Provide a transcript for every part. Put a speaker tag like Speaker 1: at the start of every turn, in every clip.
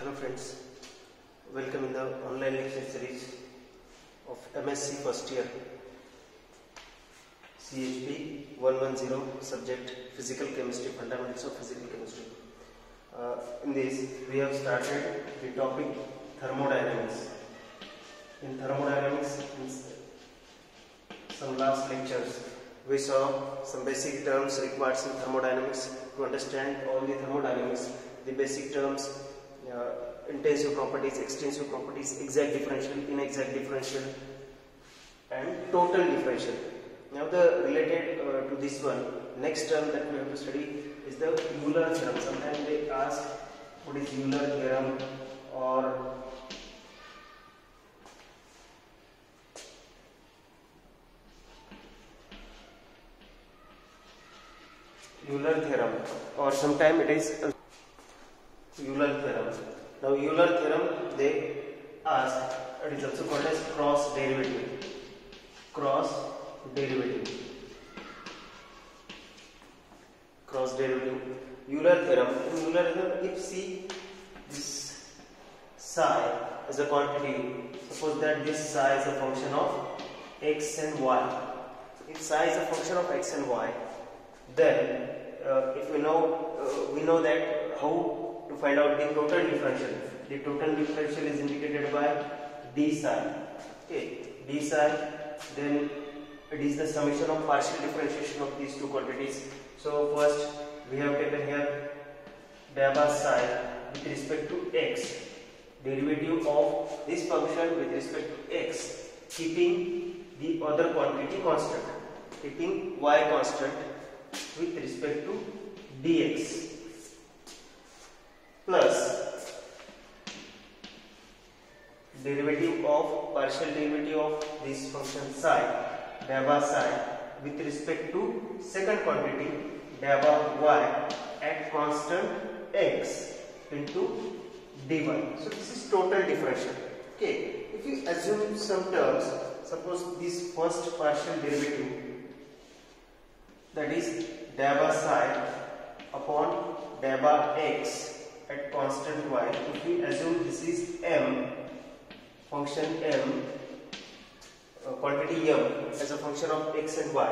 Speaker 1: Hello friends, welcome in the online lecture series of MSc first year CHP 110 subject Physical Chemistry Fundamentals of Physical Chemistry. Uh, in this we have started the topic thermodynamics. In thermodynamics in some last lectures we saw some basic terms required in thermodynamics to understand all the thermodynamics the basic terms intensive properties extensive properties exact differential inexact differential and total differential. Now the related uh, to this one next term that we have to study is the euler theorem. Sometimes they ask what is euler theorem? Or Euler theorem. Or sometimes it is uh, Euler theorem. Now Euler theorem they ask it is also called as cross derivative. Cross derivative. Cross derivative. Euler theorem. Euler theorem, if C this psi is a quantity, suppose that this psi is a function of x and y. If psi is a function of x and y, then uh, if we know uh, we know that how find out the total differential. The total differential is indicated by d psi. Okay d psi then it is the summation of partial differentiation of these two quantities. So first we have taken here delta psi with respect to x derivative of this function with respect to x keeping the other quantity constant keeping y constant with respect to dx plus derivative of partial derivative of this function psi delta psi with respect to second quantity delta y at constant x into dy. So this is total differential. Okay. If you assume some terms suppose this first partial derivative that is delta psi upon delta x at constant y if we assume this is m function m uh, quantity m as a function of x and y.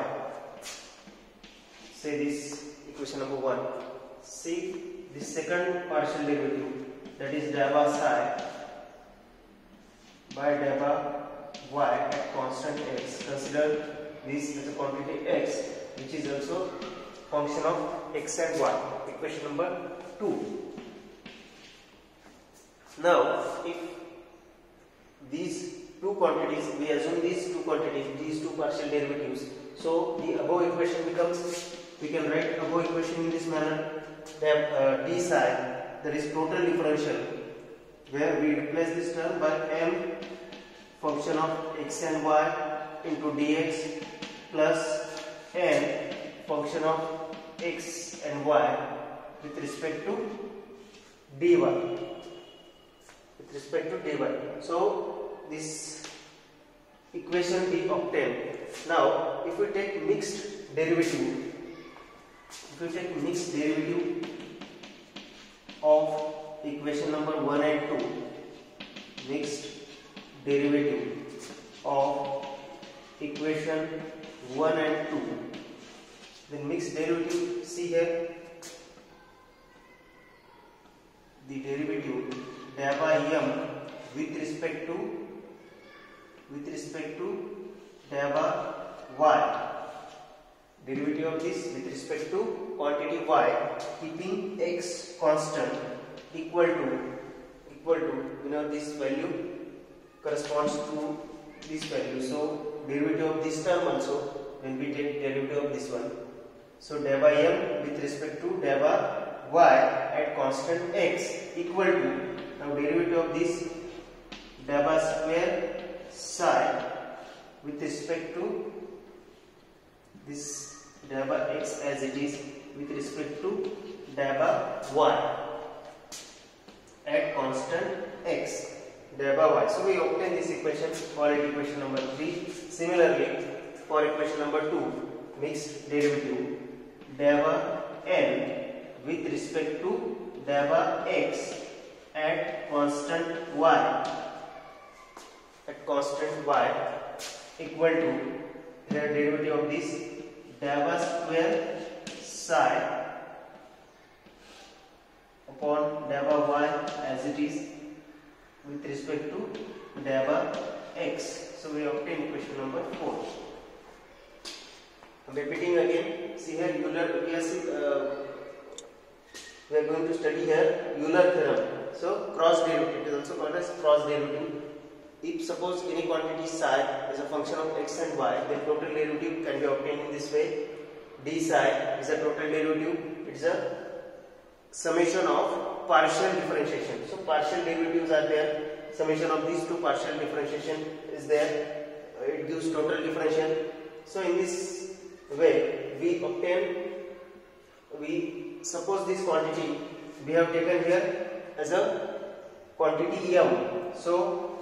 Speaker 1: Say this equation number 1 see the second partial derivative that is delta psi by delta y at constant x. Consider this as a quantity x which is also function of x and y. Equation number 2 now if these two quantities we assume these two quantities these two partial derivatives so the above equation becomes we can write above equation in this manner that uh, d psi that is total differential where we replace this term by m function of x and y into dx plus n function of x and y with respect to dy respect to dy so this equation we obtained now if we take mixed derivative if we take mixed derivative of equation number 1 and 2 mixed derivative of equation 1 and 2 then mixed derivative see here the derivative delta m with respect to with respect to delta y. Derivative of this with respect to quantity y keeping x constant equal to equal to you know this value corresponds to this value. So derivative of this term also when we take derivative of this one. So delta m with respect to delta y at constant x equal to now derivative of this delta square psi with respect to this delta x as it is with respect to delta y at constant x delta y. So we obtain this equation for equation number 3. Similarly, for equation number 2, mixed derivative delta n with respect to delta x at constant y at constant y equal to the derivative of this delta square psi upon delta y as it is with respect to delta x. So we obtain equation number 4. Repeating again, see here Euler, we are, uh, we are going to study here Euler theorem. So cross derivative is also called as cross derivative. If suppose any quantity psi is a function of x and y, then total derivative can be obtained in this way. d psi is a total derivative. It is a summation of partial differentiation. So partial derivatives are there. Summation of these two partial differentiation is there. Uh, it gives total differential. So in this way we obtain we suppose this quantity we have taken here as a quantity m. So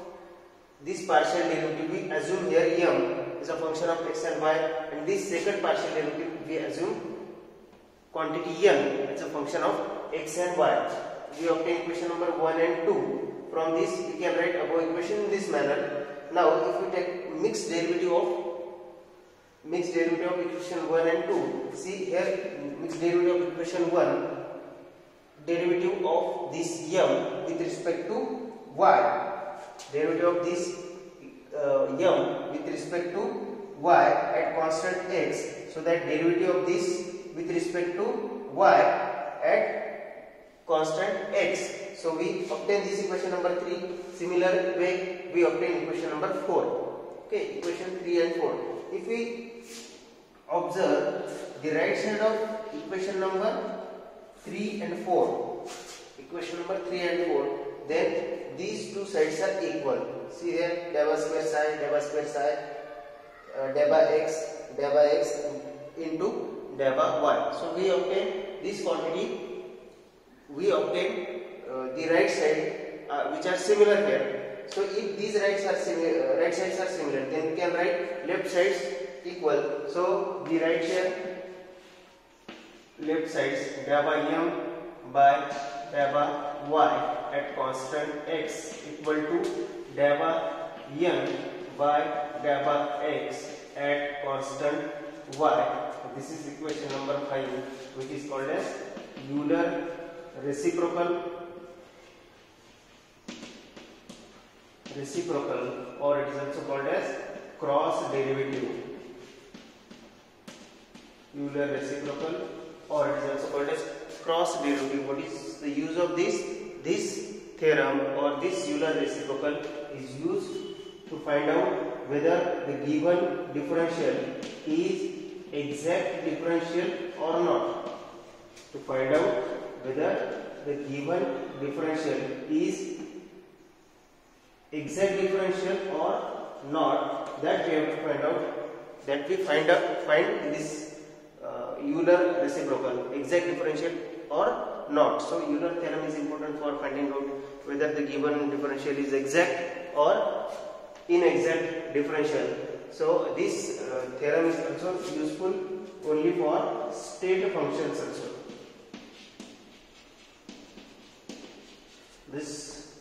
Speaker 1: this partial derivative we assume here m is a function of x and y and this second partial derivative we assume quantity n is a function of x and y. We obtain equation number 1 and 2. From this we can write above equation in this manner. Now if we take mixed derivative of mixed derivative of equation 1 and 2, see here mixed derivative of equation 1 derivative of this m with respect to y derivative of this uh, m with respect to y at constant x so that derivative of this with respect to y at constant x. So we obtain this equation number 3. Similar way we obtain equation number 4. Okay, equation 3 and 4. If we observe the right side of equation number 3 and 4, equation number 3 and 4, then these two sides are equal. See here, delta square psi, delta square psi, uh, delta x, delta x into delta y. So we obtain this quantity we obtain uh, the right side uh, which are similar here. So if these are similar, uh, right sides are similar, then we can write left sides equal. So the right here, left sides delta m by delta y at constant x equal to delta m by delta x at constant y. This is equation number 5 which is called as Euler reciprocal reciprocal or it is also called as cross derivative Euler reciprocal or it is also called as cross derivative what is the use of this this theorem or this Euler reciprocal is used to find out whether the given differential is exact differential or not. To find out whether the given differential is exact differential or not that we have to find out that we find out find this Euler reciprocal exact differential or not? So Euler theorem is important for finding out whether the given differential is exact or inexact differential. So this uh, theorem is also useful only for state functions also. This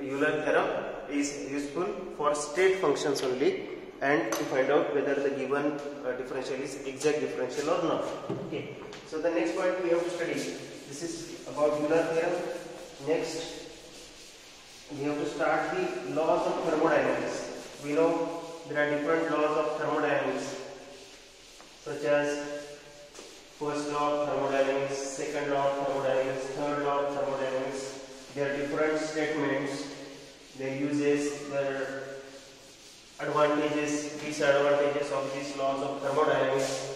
Speaker 1: Euler theorem is useful for state functions only and to find out whether the given uh, differential is exact differential or not. Okay. So the next point we have to study. This is about Euler theorem. Next, we have to start the laws of thermodynamics. We know there are different laws of thermodynamics, such as first law of thermodynamics, second law of thermodynamics, third law of thermodynamics, are different statements, their uses, their advantages, disadvantages of these laws of thermodynamics.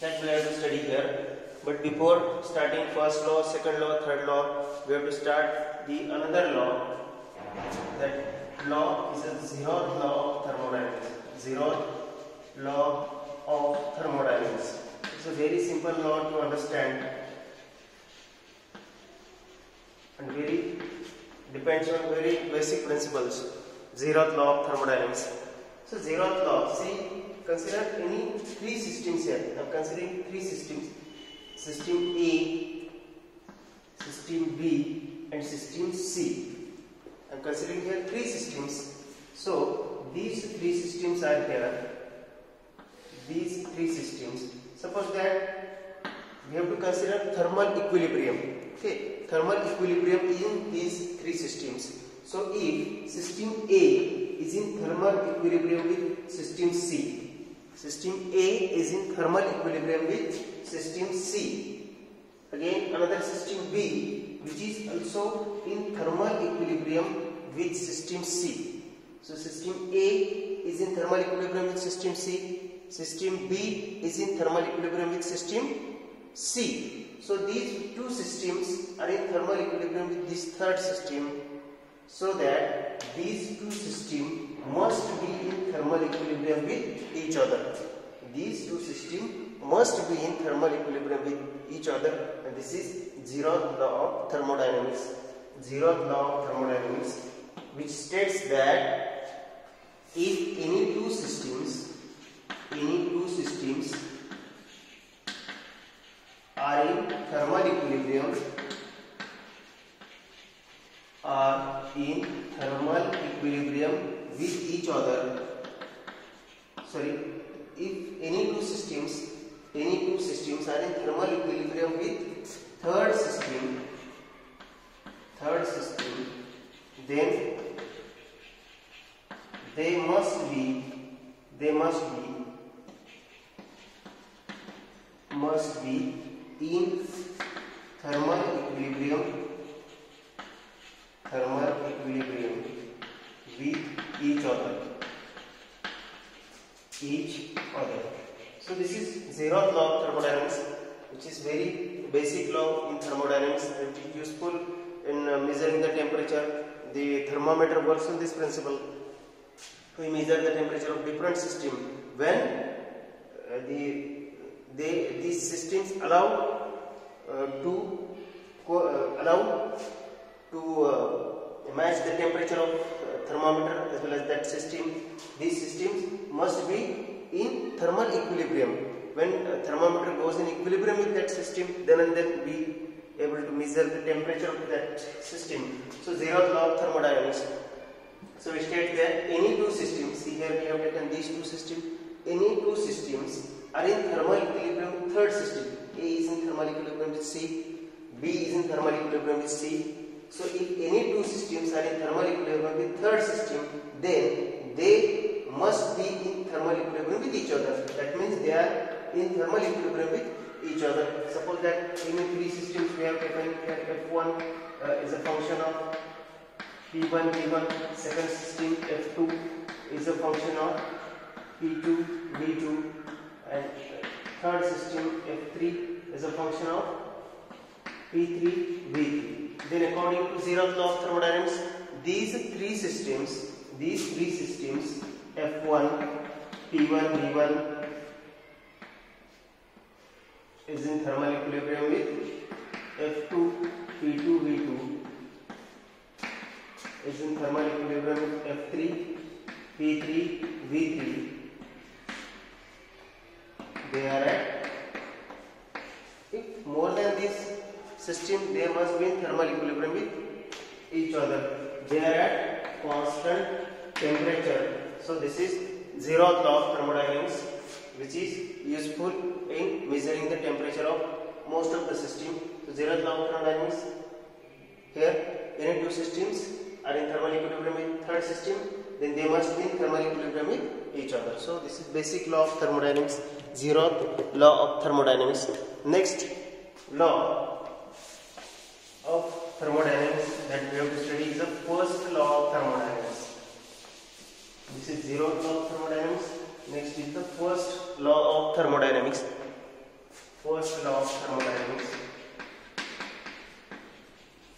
Speaker 1: That we have to study here. But before starting first law, second law, third law, we have to start the another law. That law is a zeroth law of thermodynamics. Zeroth law of thermodynamics. It's a very simple law to understand and very depends on very basic principles. Zeroth law of thermodynamics. So zeroth law, see, consider any three systems here. I am considering three systems. System A, system B, and system C. I am considering here three systems. So these three systems are here. These three systems. Suppose that we have to consider thermal equilibrium. Okay, thermal equilibrium in these three systems. So if system A is in thermal equilibrium with system C, system A is in thermal equilibrium with system C. Again another system B which is also in thermal equilibrium with system C. So system A is in thermal equilibrium with system C, system B is in thermal equilibrium with system C. So these two systems are in thermal equilibrium with this third system so that these two systems must be in thermal equilibrium with each other. These two systems must be in thermal equilibrium with each other and this is zeroth law of thermodynamics. Zeroth law of thermodynamics which states that if any two systems any two systems are in thermal equilibrium are in thermal equilibrium with each other sorry if any two systems any two systems are in thermal equilibrium with third system third system then they must be they must be must be in thermal equilibrium thermal equilibrium with each other. Each other. So this is zeroth law of thermodynamics which is very basic law in thermodynamics and it is useful in uh, measuring the temperature. The thermometer works on this principle. We measure the temperature of different system. When uh, the they these systems allow uh, to uh, allow to uh, match the temperature of uh, thermometer as well as that system. These systems must be in thermal equilibrium. When uh, thermometer goes in equilibrium with that system then and then we able to measure the temperature of that system. So zeroth law of thermodynamics. So we state that any two systems see here we have taken these two systems any two systems are in thermal equilibrium third system a is in thermal equilibrium with c b is in thermal equilibrium with c so if any two systems are in thermal equilibrium with third system, then they must be in thermal equilibrium with each other. That means they are in thermal equilibrium with each other. Suppose that in three systems we have taken F1 uh, is a function of P1, V1, second system F2 is a function of P2, V2 and third system F3 is a function of P3, V3 then according to zeroth law of thermodynamics these three systems these three systems f1 p1 v1 is in thermal equilibrium with f2 p2 v2 is in thermal equilibrium with f3 p3 v3 they are at if more than this system they must be in thermal equilibrium with each other. They are at constant temperature. So this is zeroth law of thermodynamics which is useful in measuring the temperature of most of the system so zeroth law of thermodynamics. Here any two systems are in thermal equilibrium with third system then they must be in thermal equilibrium with each other. So this is basic law of thermodynamics zeroth law of thermodynamics. Next law of thermodynamics that we have to study is the first law of thermodynamics. This is zeroth law of thermodynamics. Next is the first law of thermodynamics. First law of thermodynamics.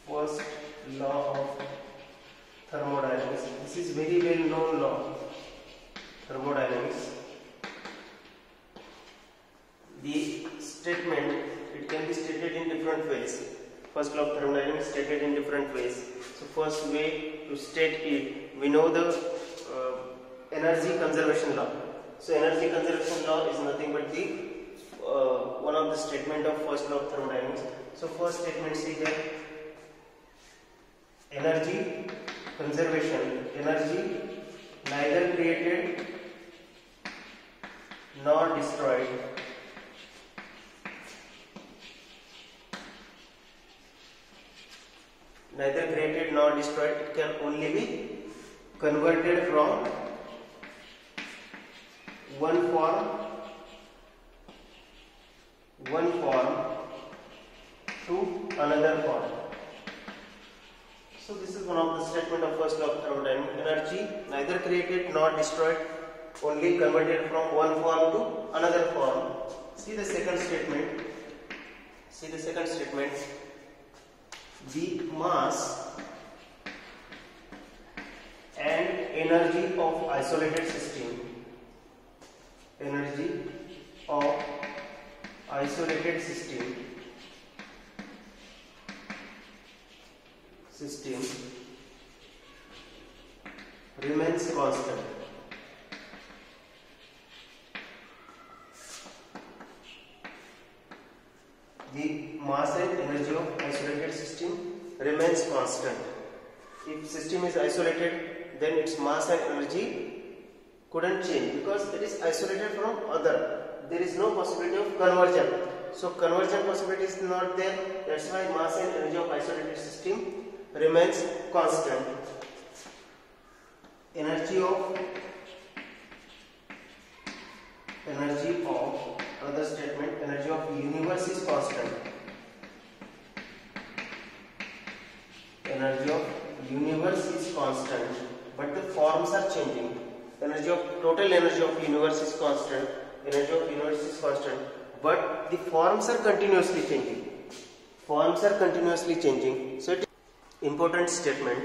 Speaker 1: First law of thermodynamics. This is very well known law. Thermodynamics. The statement it can be stated in different ways first law of thermodynamics stated in different ways. So first way to state it, we know the uh, energy conservation law. So energy conservation law is nothing but the uh, one of the statement of first law of thermodynamics. So first statement see here, energy conservation energy neither created nor destroyed neither created nor destroyed it can only be converted from one form one form to another form. So this is one of the statement of first law of thermodynamic energy. Neither created nor destroyed only converted from one form to another form. See the second statement. See the second statement. The mass energy of isolated system energy of isolated system system remains constant the mass and energy of isolated system remains constant. If system is isolated, then its mass and energy couldn't change because it is isolated from other. There is no possibility of conversion. So conversion possibility is not there. That's why mass and energy of isolated system remains constant. Energy of energy of another statement energy of universe is constant energy of universe is constant but the forms are changing. Energy of total energy of universe is constant energy of universe is constant but the forms are continuously changing. Forms are continuously changing. So important statement.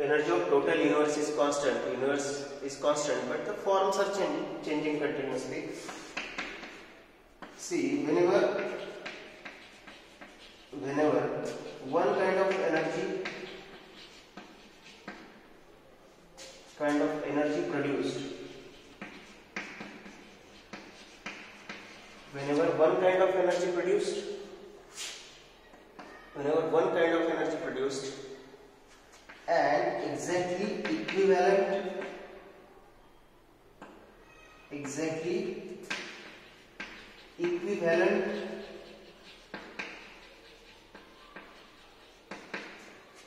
Speaker 1: Energy of total universe is constant universe is constant but the forms are changing changing continuously. See whenever whenever one kind of energy kind of energy produced. Whenever one kind of energy produced whenever one kind of energy produced and exactly equivalent exactly equivalent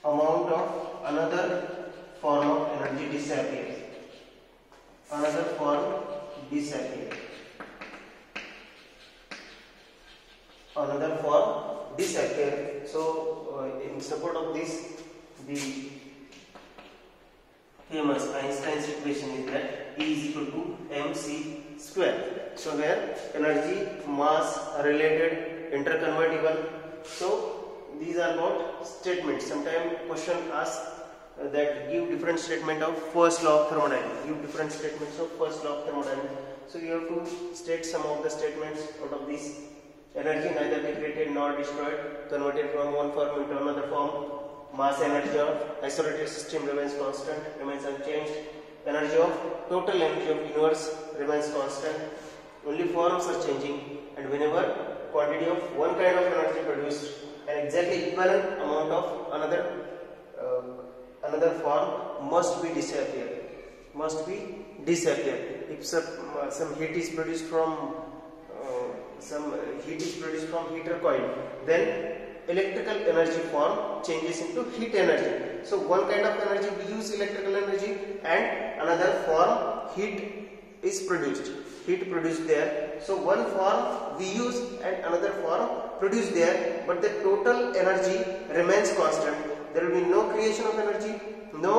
Speaker 1: amount of another form of energy disappears another form disappears another form disappear so uh, in support of this the famous Einstein's equation is that E is equal to mc square. So where energy, mass are related, interconvertible. So these are not statements. Sometimes question asks uh, that give different statement of first law of thermodynamics. Give different statements of first law of thermodynamics. So you have to state some of the statements out of this. Energy neither be created nor destroyed, converted from one form into another form mass energy of isolated system remains constant, remains unchanged. Energy of total energy of universe remains constant. Only forms are changing, and whenever quantity of one kind of energy produced, an exactly equivalent amount of another uh, another form must be disappear. Must be disappear. If some uh, some heat is produced from uh, some heat is produced from heater coil, then electrical energy form changes into heat energy. So one kind of energy we use electrical energy and another form heat is produced. Heat produced there. So one form we use and another form produced there but the total energy remains constant. There will be no creation of energy, no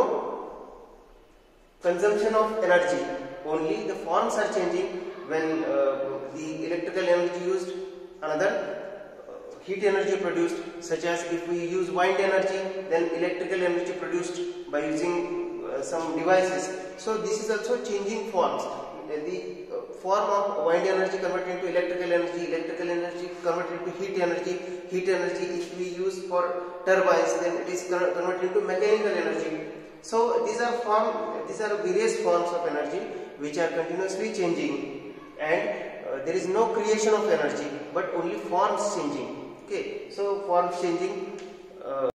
Speaker 1: consumption of energy. Only the forms are changing when uh, the electrical energy used another heat energy produced such as if we use wind energy then electrical energy produced by using uh, some devices so this is also changing forms the uh, form of wind energy converted into electrical energy electrical energy converted into heat energy. Heat energy if we use for turbines then it is converted into mechanical energy. So these are form these are various forms of energy which are continuously changing. And uh, there is no creation of energy but only forms changing. Okay so forms changing uh,